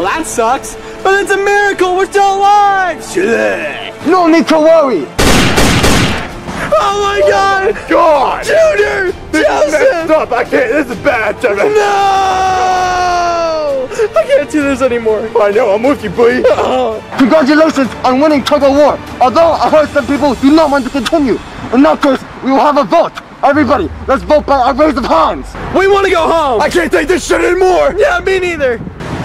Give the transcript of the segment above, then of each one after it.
that sucks. But it's a miracle we're still alive. No need to worry. Oh my oh God! God! Junior, Joseph, Stop! I can't. This is bad, Jeffy. no! I can't do this anymore. I know. I'm with you, buddy. Congratulations on winning tug of war. Although I heard some people do not want to continue. In that case, we will have a vote. Everybody, let's vote by a raise of hands. We want to go home. I can't take this shit anymore. yeah, me neither.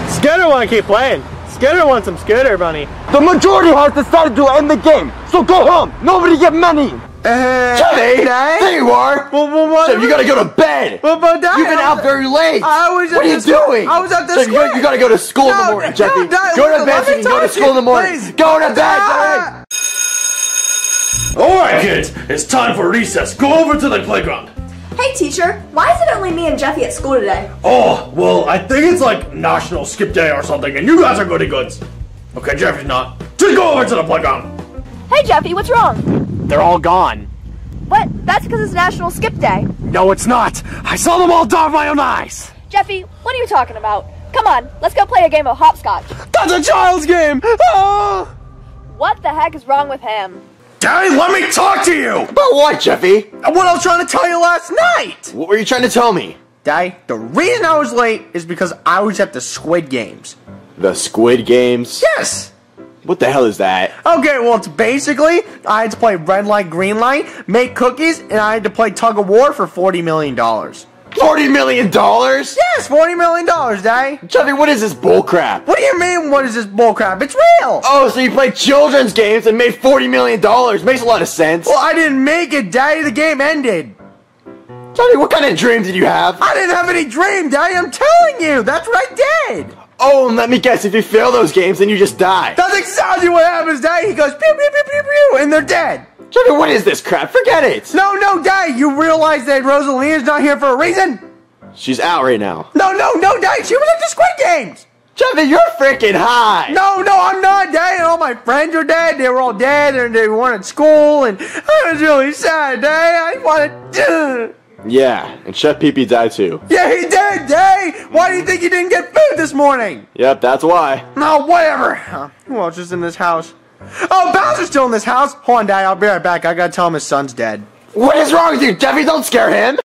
Scooter want to keep playing. Scooter wants some Scooter, Bunny. The majority has decided to end the game. So go home. Nobody get money. Eh, Jeffy, eh, eh. there you are. Well, well, what? Jeff, you gotta go to bed. Well, but Dad, You've been out very late. I was What are you the doing? I was at the Jeff, you school. gotta- You gotta go to school in the No, morning, no, Dad, Go to listen, bed let so me you can go to to school in the morning. please. Go to bed, Ah. All right, kids, it's time for recess. Go over to the playground. Hey teacher, why is it only me and Jeffy at school today? Oh, well, I think it's like National Skip Day or something, and you guys are goody goods. Okay, Jeffy's not. Just go over to the playground. Hey Jeffy, what's wrong? They're all gone. What? That's because it's National Skip Day. No, it's not. I saw them all die with my own eyes. Jeffy, what are you talking about? Come on, let's go play a game of hopscotch. That's a child's game. Ah! What the heck is wrong with him? Daddy, let me talk to you. About what, Jeffy? What I was trying to tell you last night. What were you trying to tell me? Daddy, the reason I was late is because I was at the Squid Games. The Squid Games? Yes. What the hell is that? Okay, well, it's basically I had to play red light, green light, make cookies, and I had to play tug of war for forty million dollars. Forty million dollars? Yes, forty million dollars, Daddy. Jeffy, what is this bullcrap? What do you mean? What is this bullcrap? It's real. Oh, so you played children's games and made forty million dollars? Makes a lot of sense. Well, I didn't make it, Daddy. The game ended. Jeffy, what kind of dream did you have? I didn't have any dream, Daddy. I'm telling you, that's what I did. Oh, and let me guess, if you fail those games, then you just die. That's exactly what happens, Daddy. He goes pew pew pew pew pew, and they're dead. Jeffy, what is this crap? Forget it. No, no, Daddy. You realize that Rosalina's not here for a reason? She's out right now. No, no, no, Daddy. She was at the Squid Games. Jeffy, you're freaking high. No, no, I'm not. And all my friends are dead. They were all dead, and they weren't at school, and I was really sad, Dad. I wanted to. Yeah, and Chef Pee Pee died too. Yeah, he did, Dad. Why do you think you didn't get food this morning? Yep, that's why. No, whatever. Uh, who else is in this house? Oh, Bowser's still in this house. Hold on, Dad. I'll be right back. I gotta tell him his son's dead. What is wrong with you, Jeffy? Don't scare him.